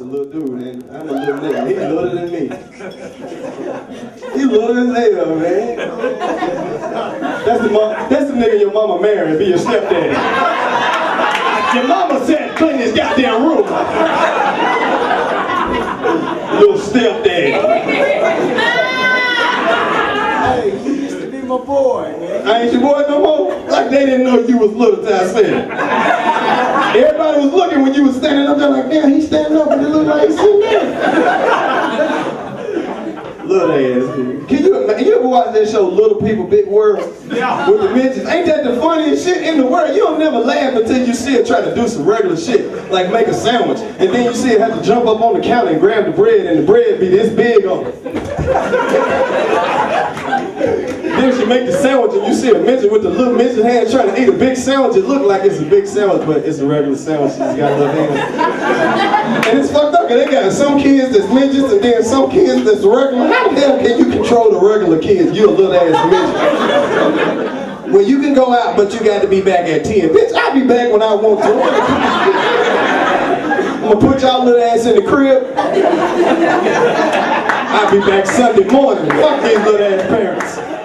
a little dude, and I'm a little nigga. He littler than me. He little than hell, man. That's the mom, that's the nigga your mama married, be your stepdaddy. Your mama said clean this goddamn room. Little stepdaddy. Hey, you used to be my boy, man. I ain't your boy no more. Like they didn't know you was little till I said it. Everybody was looking when you was standing up there like, damn, he's standing up and it look like he's sitting there. Little ass. Can you imagine? You ever watch that show, Little People, Big World? Yeah. With the midgets? Ain't that the funniest shit in the world? You don't never laugh until you see it try to do some regular shit, like make a sandwich. And then you see it have to jump up on the counter and grab the bread, and the bread be this big on it. Then she make the sandwich and you see a midget with the little midget hand trying to eat a big sandwich. It look like it's a big sandwich, but it's a regular sandwich. She's got little hands. And it's fucked they got some kids that's midgets and then some kids that's regular. How the hell can you control the regular kids? You a little ass midget. Well, you can go out, but you got to be back at 10. Bitch, I'll be back when I want to. I'm gonna put y'all little ass in the crib. I'll be back Sunday morning. Fuck these little ass parents.